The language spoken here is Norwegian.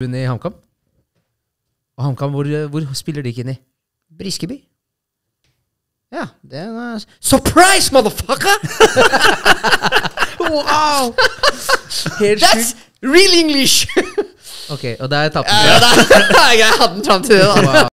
hun i HamKam. Og HamKam, hvor, hvor spiller de ikke inn i? Briskeby. Ja, det er en, eh, Surprise, motherfucker! Wow! Helt That's real English! ok, og der tapte Ja, Jeg hadde den fram til det, da.